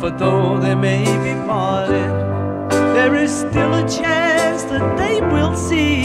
For though they may be parted, there is still a chance that they will see.